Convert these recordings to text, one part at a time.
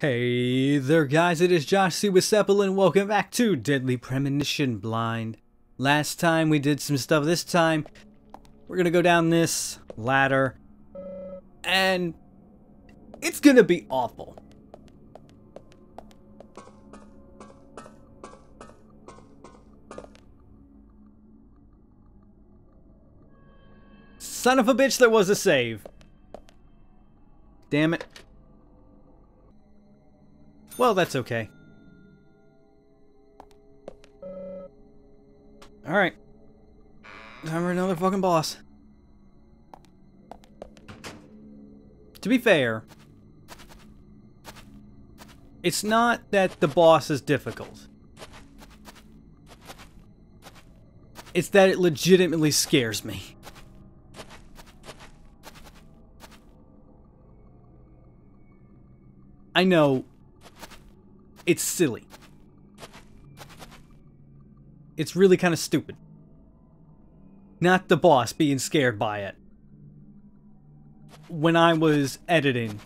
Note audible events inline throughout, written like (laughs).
Hey there guys, it is Josh Siwasepl. Welcome back to Deadly Premonition Blind. Last time we did some stuff, this time we're gonna go down this ladder and it's gonna be awful. Son of a bitch, there was a save. Damn it. Well, that's okay. Alright. Time for another fucking boss. To be fair, it's not that the boss is difficult. It's that it legitimately scares me. I know it's silly. It's really kind of stupid. Not the boss being scared by it. When I was editing,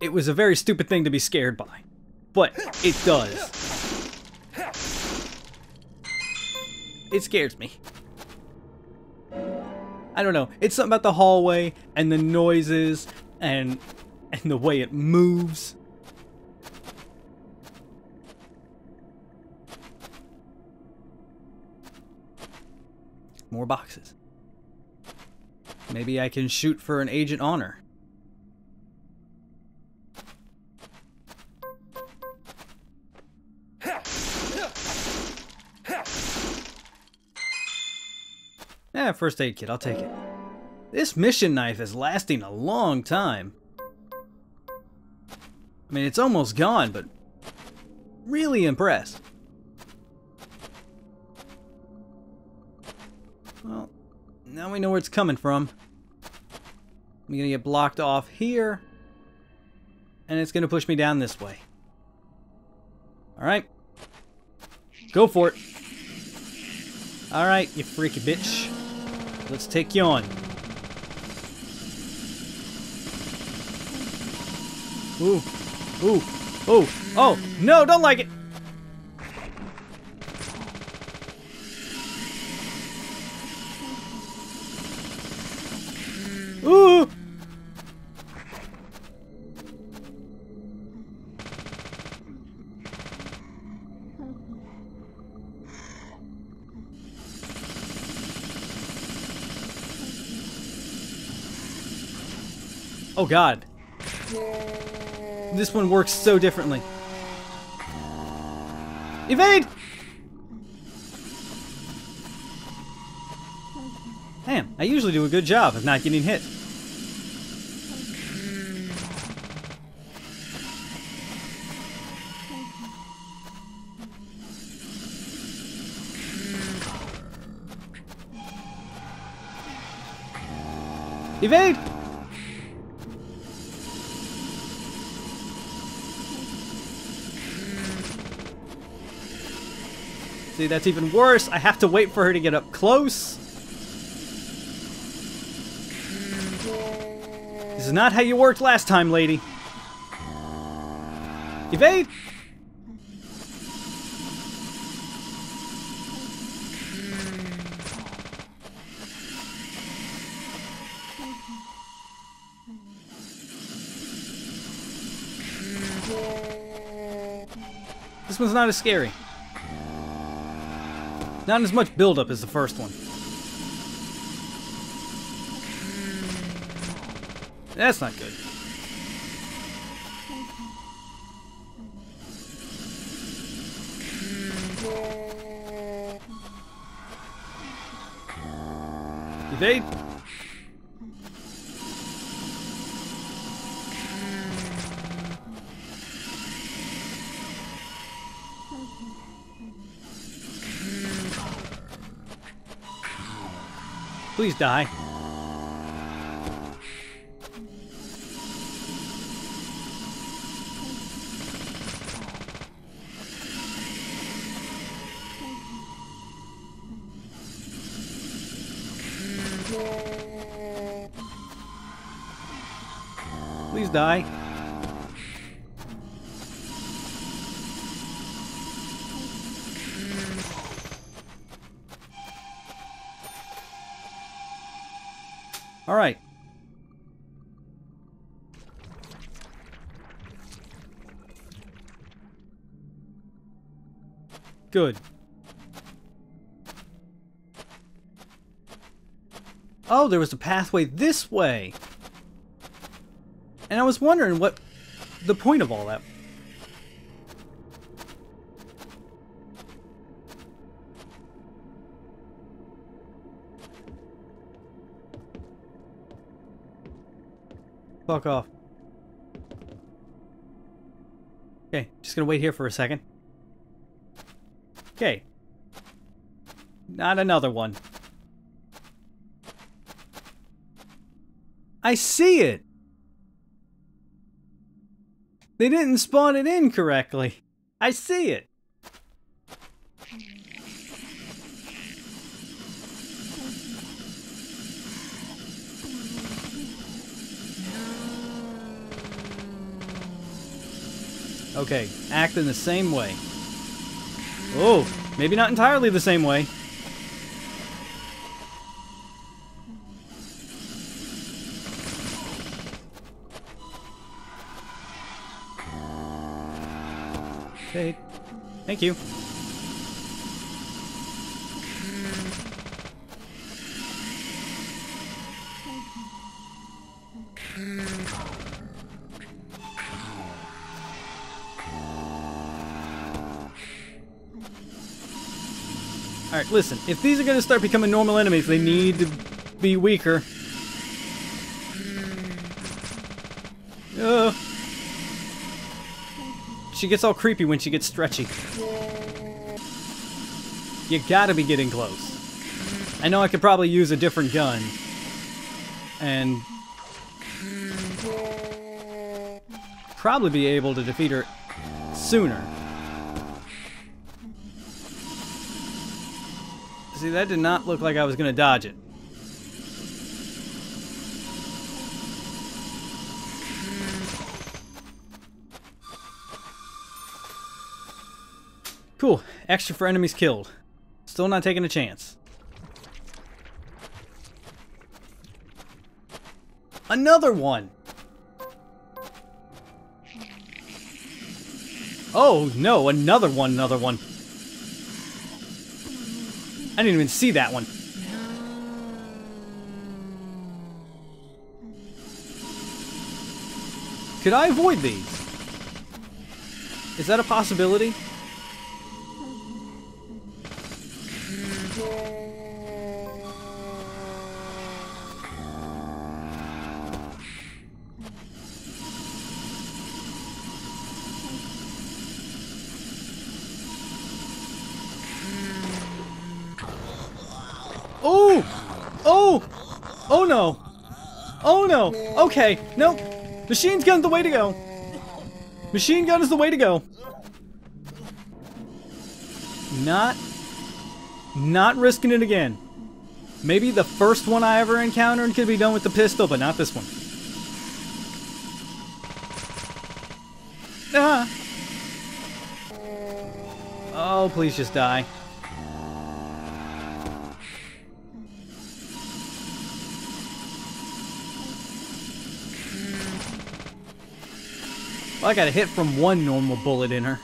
it was a very stupid thing to be scared by. But it does. It scares me. I don't know. It's something about the hallway and the noises and and the way it moves. More boxes. Maybe I can shoot for an agent honor. Yeah, first aid kit, I'll take it. This mission knife is lasting a long time. I mean, it's almost gone, but really impressed. Well, now we know where it's coming from. I'm gonna get blocked off here, and it's gonna push me down this way. Alright. Go for it. Alright, you freaky bitch. Let's take you on. Ooh. Ooh. Ooh. Oh. No, don't like it. Ooh. Oh god. This one works so differently. Evade! Damn, I usually do a good job of not getting hit. Evade! See, that's even worse. I have to wait for her to get up close. This is not how you worked last time, lady. Evade! This one's not as scary. Not as much buildup as the first one. That's not good. Evade. Please die. Please die. Alright. Good. Oh, there was a pathway this way. And I was wondering what the point of all that. Fuck off. Okay, just gonna wait here for a second. Okay. Not another one. I see it! They didn't spawn it in correctly. I see it. Okay, act in the same way. Oh, maybe not entirely the same way. Okay, thank you. Alright, listen. If these are going to start becoming normal enemies, they need to be weaker. Uh, she gets all creepy when she gets stretchy. You gotta be getting close. I know I could probably use a different gun. And... Probably be able to defeat her sooner. See, that did not look like I was going to dodge it. Cool. Extra for enemies killed. Still not taking a chance. Another one! Oh, no, another one, another one. I didn't even see that one. Could I avoid these? Is that a possibility? Mm, Oh! Oh! Oh no! Oh no! Okay, nope. Machine gun's the way to go. Machine gun is the way to go. Not... Not risking it again. Maybe the first one I ever encountered could be done with the pistol, but not this one. Ah! Oh, please just die. Well, I got a hit from one normal bullet in her.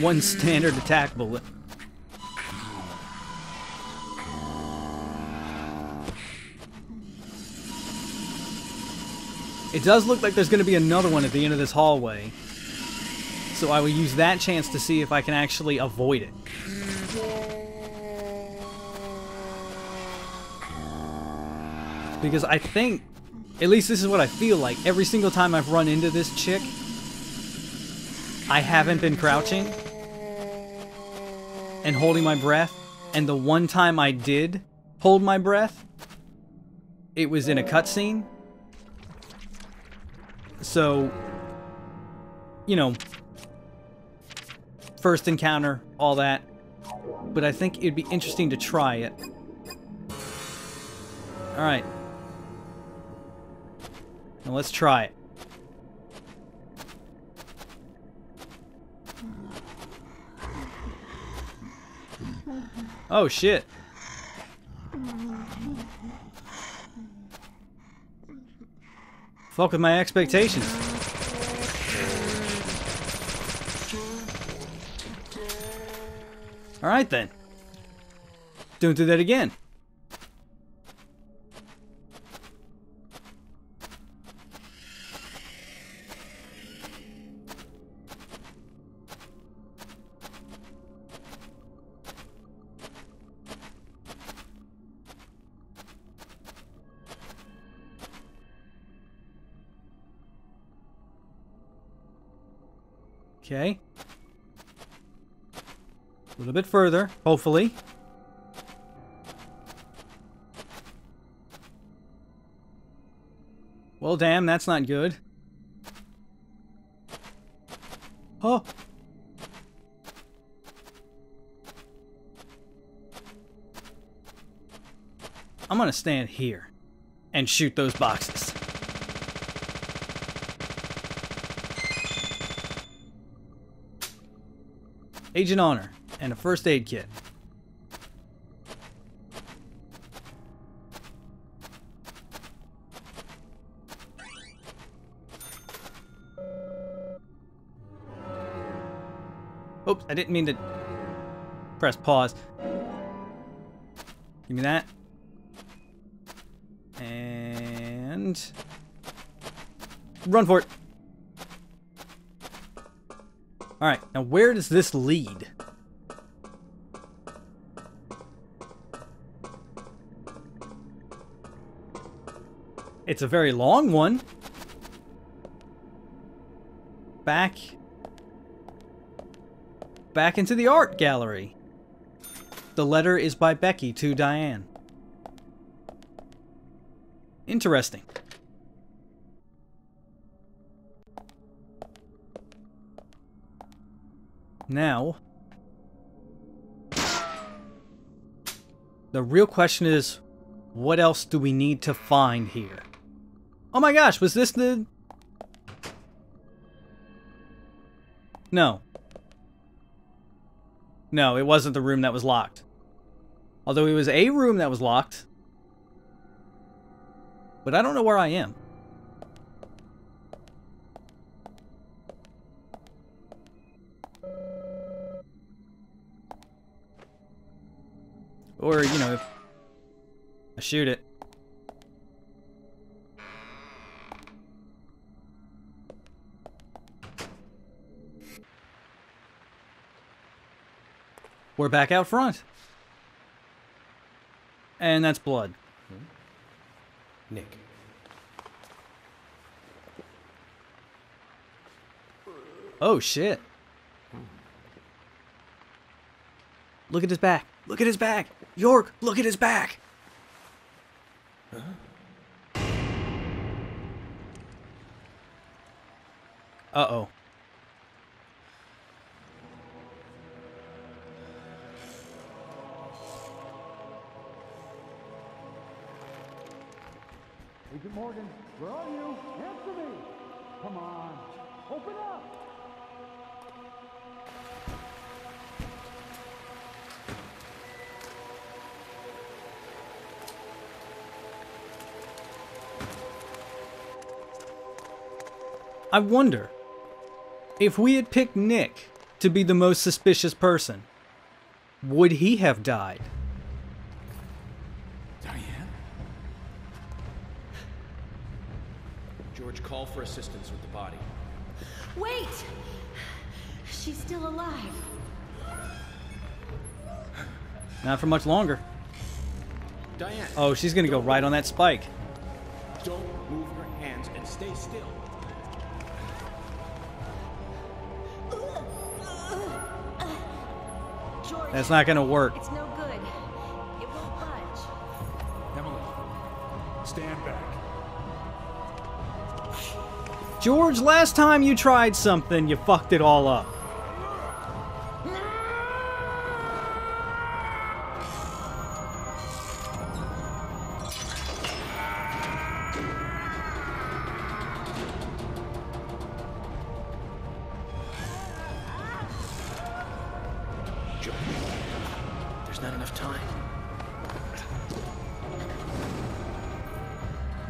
One standard attack bullet. It does look like there's going to be another one at the end of this hallway. So I will use that chance to see if I can actually avoid it. Because I think at least this is what I feel like. Every single time I've run into this chick, I haven't been crouching and holding my breath. And the one time I did hold my breath, it was in a cutscene. So, you know, first encounter, all that. But I think it'd be interesting to try it. Alright. Now let's try it. Oh shit. Fuck with my expectations. Alright then. Don't do that again. Bit further, hopefully. Well, damn, that's not good. Oh! I'm gonna stand here and shoot those boxes. Agent Honor and a first aid kit. Oops, I didn't mean to press pause. Give me that. And... Run for it. Alright, now where does this lead? It's a very long one. Back back into the art gallery. The letter is by Becky to Diane. Interesting. Now, the real question is, what else do we need to find here? Oh my gosh, was this the... No. No, it wasn't the room that was locked. Although it was a room that was locked. But I don't know where I am. Or, you know, if I shoot it. We're back out front. And that's blood. Hmm. Nick. Oh, shit. Look at his back. Look at his back. York, look at his back. Uh-oh. Morgan, where are you? Answer me! Come on, open up! I wonder if we had picked Nick to be the most suspicious person, would he have died? Call for assistance with the body. Wait! She's still alive. Not for much longer. Diane! Oh, she's gonna go right on that spike. Don't move your hands and stay still. That's not gonna work. it's no George, last time you tried something, you fucked it all up.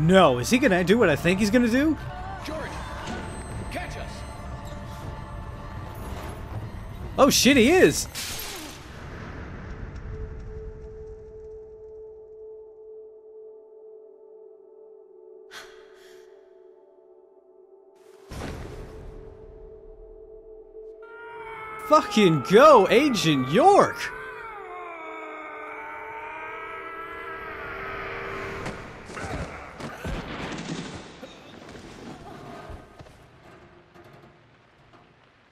No, is he gonna do what I think he's gonna do? Catch us! Oh shit, he is! Fucking go, Agent York!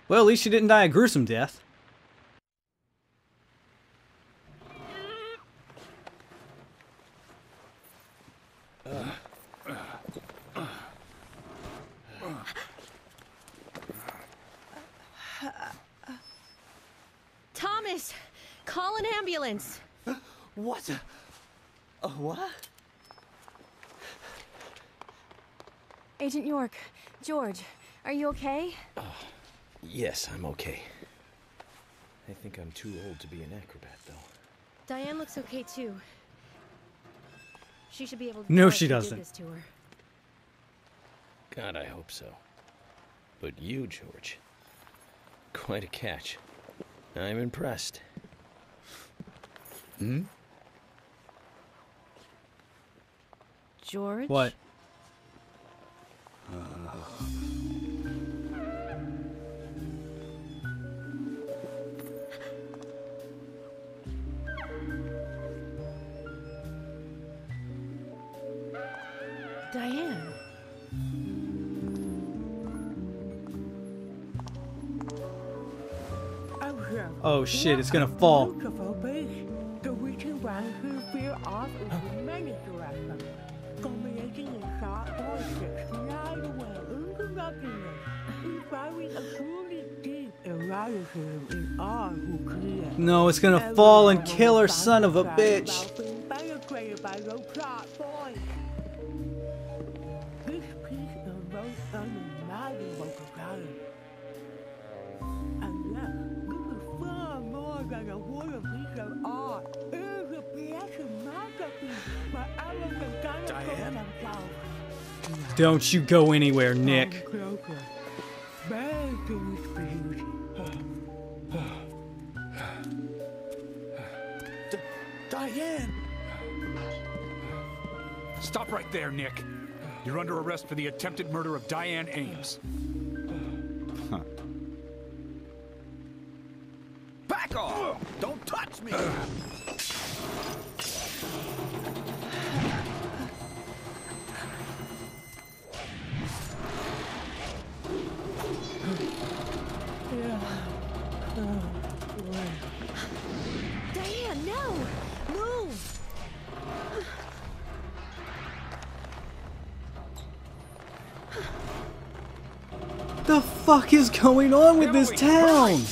Well, at least she didn't die a gruesome death. Thomas, call an ambulance. What? A what? Agent York, George, are you okay? Uh, Yes, I'm okay. I think I'm too old to be an acrobat, though. Diane looks okay too. She should be able to. No, she doesn't. This to her. God, I hope so. But you, George. Quite a catch. I'm impressed. Hmm? George. What? In all who clear. No, it's gonna fall and kill her son of a bitch. Don't you go anywhere, Nick. Diane! Stop right there, Nick. You're under arrest for the attempted murder of Diane Ames. Fuck is going on with this town?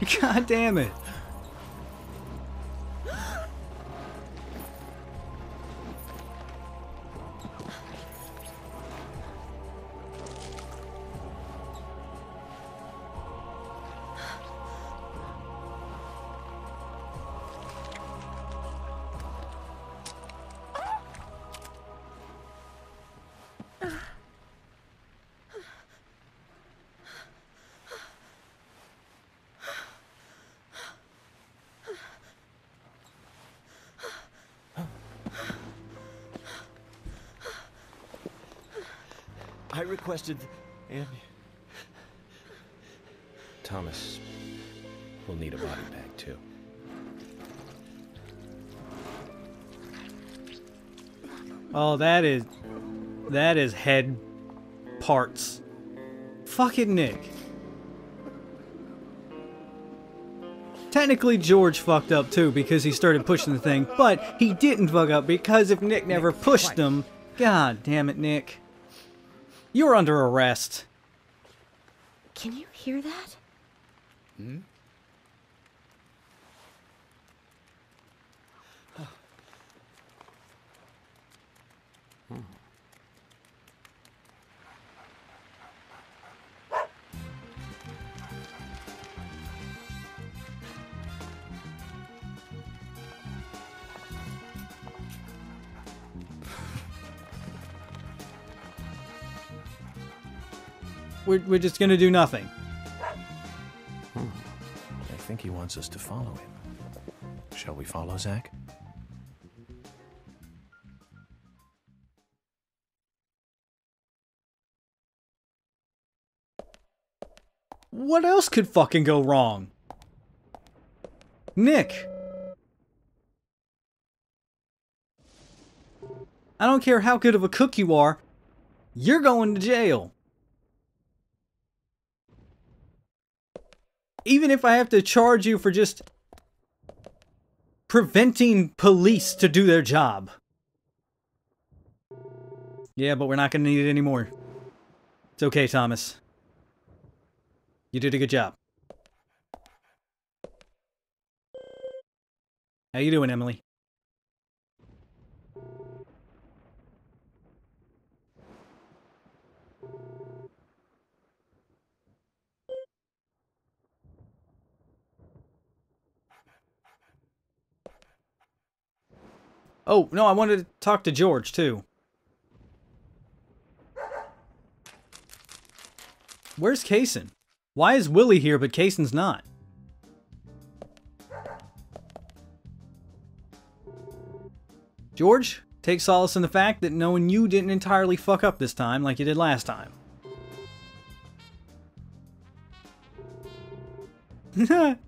(laughs) God damn it. I requested. And Thomas will need a body bag, too. Oh, that is that is head parts. Fuck it, Nick. Technically, George fucked up too because he started pushing the thing, but he didn't fuck up because if Nick never pushed him, god damn it, Nick. You're under arrest. Can you hear that? Hmm? We're, we're just gonna do nothing. Hmm. I think he wants us to follow him. Shall we follow Zach? What else could fucking go wrong? Nick! I don't care how good of a cook you are, you're going to jail. Even if I have to charge you for just preventing police to do their job. Yeah, but we're not going to need it anymore. It's okay, Thomas. You did a good job. How you doing, Emily? Oh, no, I wanted to talk to George, too. Where's Kaysen? Why is Willie here, but Kaysen's not? George, take solace in the fact that knowing you didn't entirely fuck up this time like you did last time. (laughs)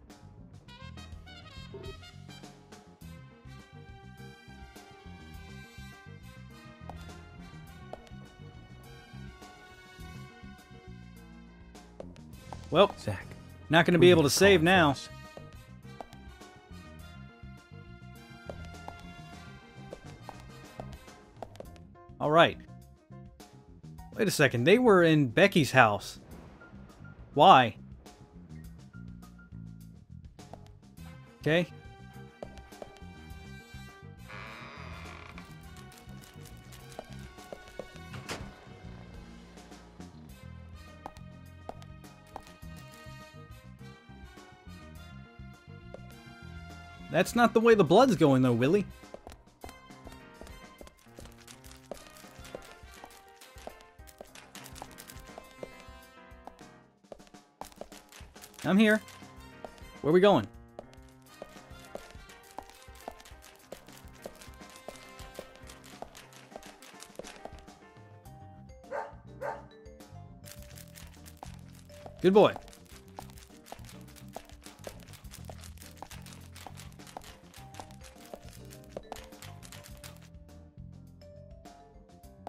well, Zach. not going to be able to save now. us? All right. Wait a second. They were in Becky's house. Why? Okay. That's not the way the blood's going though, Willie. I'm here. Where are we going? Good boy.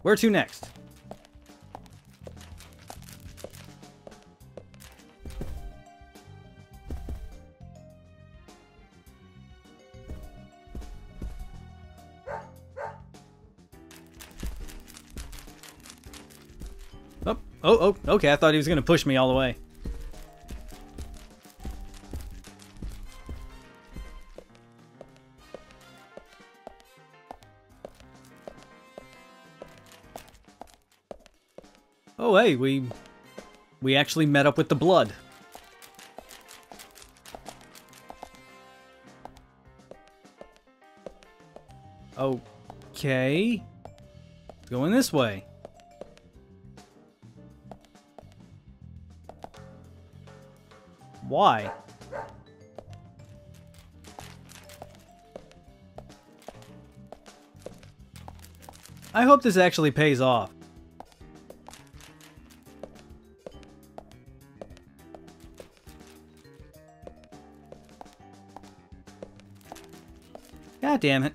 Where to next? Oh, oh, oh, okay. I thought he was going to push me all the way. We we actually met up with the blood. Okay. Going this way. Why? I hope this actually pays off. God damn it.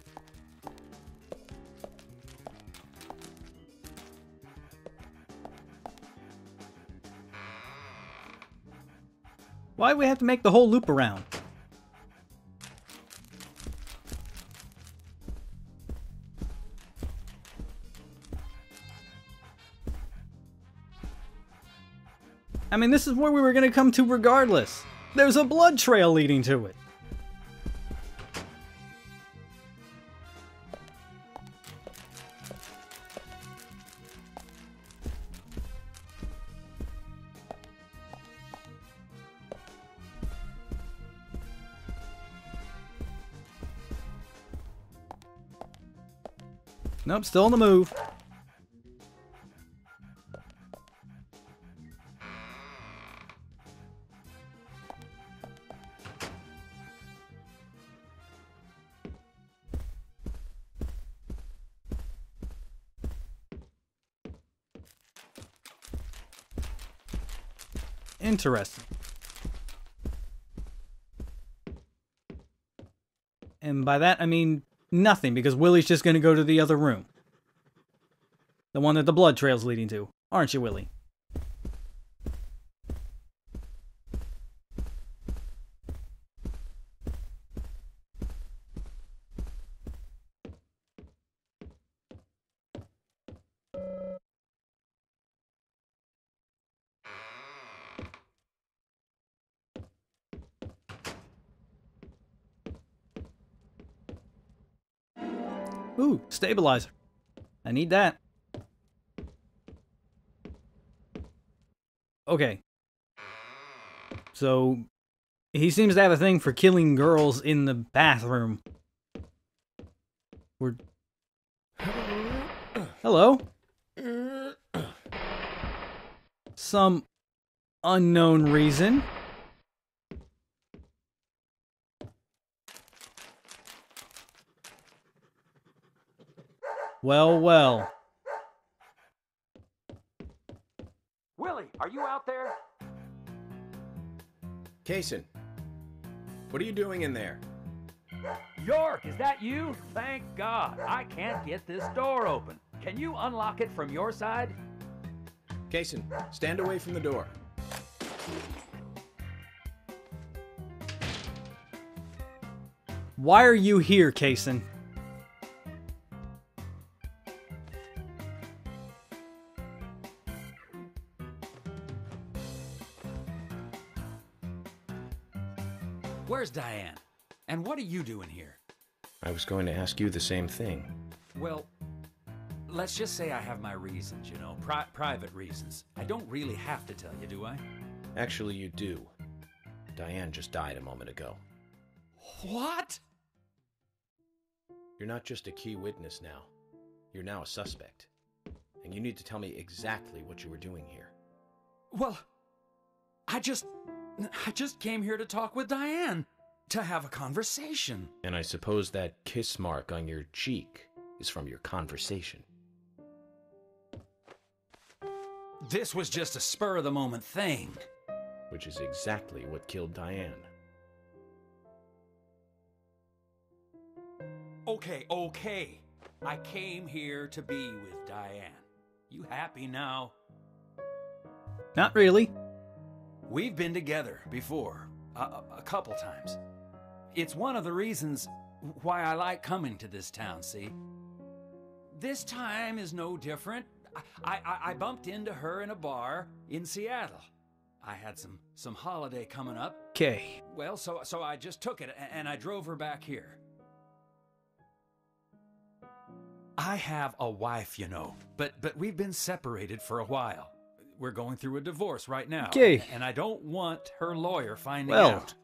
Why do we have to make the whole loop around? I mean, this is where we were going to come to regardless. There's a blood trail leading to it. Nope, still on the move. Interesting. And by that, I mean nothing, because Willie's just going to go to the other room. The one that the blood trail's leading to. Aren't you, Willie? Stabilizer. I need that. Okay. So, he seems to have a thing for killing girls in the bathroom. We're... Hello? Some unknown reason. Well, well. Willie, are you out there? Kaysen, what are you doing in there? York, is that you? Thank God. I can't get this door open. Can you unlock it from your side? Kaysen, stand away from the door. Why are you here, Kaysen? Where's Diane? And what are you doing here? I was going to ask you the same thing. Well, let's just say I have my reasons, you know, pri- private reasons. I don't really have to tell you, do I? Actually, you do. Diane just died a moment ago. What? You're not just a key witness now. You're now a suspect. And you need to tell me exactly what you were doing here. Well, I just. I just came here to talk with Diane. To have a conversation. And I suppose that kiss mark on your cheek is from your conversation. This was just a spur of the moment thing. Which is exactly what killed Diane. Okay, okay. I came here to be with Diane. You happy now? Not really. We've been together before, a, a, couple times. It's one of the reasons why I like coming to this town, see? This time is no different. I, I, I bumped into her in a bar in Seattle. I had some, some holiday coming up. Okay. Well, so, so I just took it and I drove her back here. I have a wife, you know, but, but we've been separated for a while. We're going through a divorce right now. Okay. And I don't want her lawyer finding Well. out.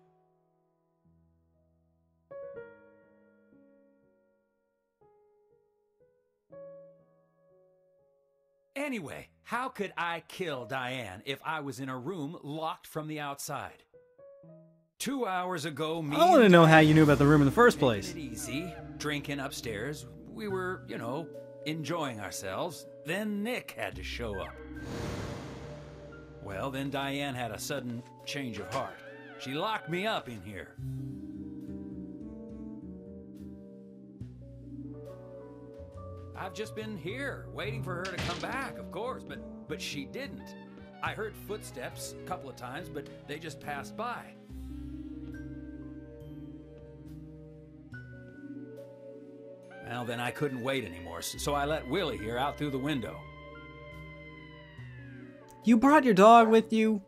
Anyway, how could I kill Diane if I was in a room locked from the outside? Two hours ago, me I want to know how you knew about the room in the first place. easy, drinking upstairs. We were, you know, enjoying ourselves. Then Nick had to show up. Well, then Diane had a sudden change of heart. She locked me up in here. I've just been here, waiting for her to come back, of course, but but she didn't. I heard footsteps a couple of times, but they just passed by. Well, then I couldn't wait anymore, so I let Willie here out through the window. You brought your dog with you?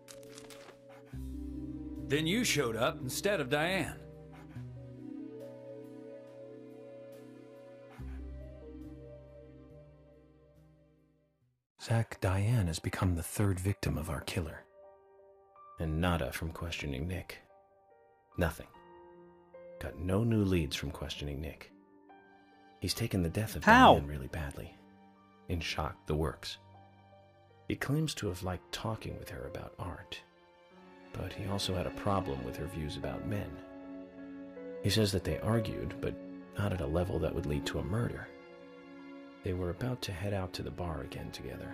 Then you showed up instead of Diane. Zach, Diane has become the third victim of our killer. And nada from questioning Nick. Nothing. Got no new leads from questioning Nick. He's taken the death of How? Diane really badly. In shock, the works. He claims to have liked talking with her about art, but he also had a problem with her views about men. He says that they argued, but not at a level that would lead to a murder. They were about to head out to the bar again together,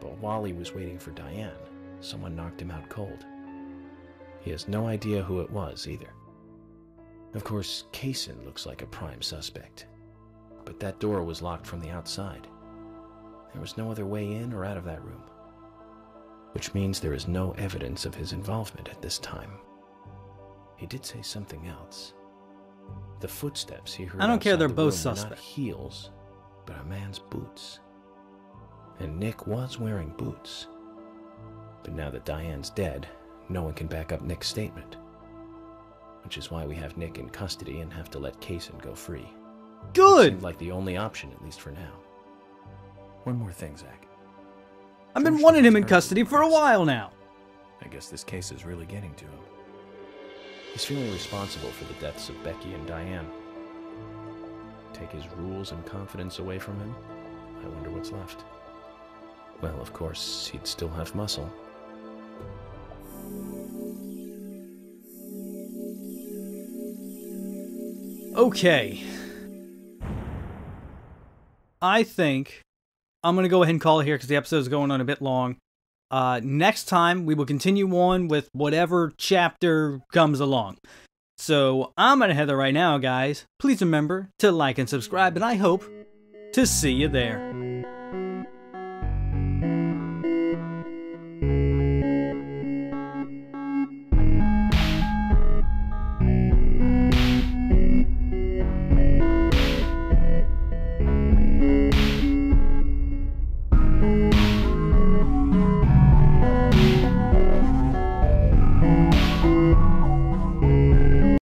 but while he was waiting for Diane, someone knocked him out cold. He has no idea who it was either. Of course, Kaysen looks like a prime suspect, but that door was locked from the outside. There was no other way in or out of that room, which means there is no evidence of his involvement at this time. He did say something else. The footsteps he heard I don't care, they're the both suspect. Not heels, but a man's boots. And Nick was wearing boots. But now that Diane's dead, no one can back up Nick's statement. Which is why we have Nick in custody and have to let Kaysen go free. Good! Seemed like the only option, at least for now. One more thing, Zach. I've been wanting him in custody for a while now. I guess this case is really getting to him. He's feeling responsible for the deaths of Becky and Diane. Take his rules and confidence away from him? I wonder what's left. Well, of course, he'd still have muscle. Okay. I think I'm going to go ahead and call it here because the episode is going on a bit long. Uh, next time, we will continue on with whatever chapter comes along. So I'm going to head there right now, guys. Please remember to like and subscribe, and I hope to see you there.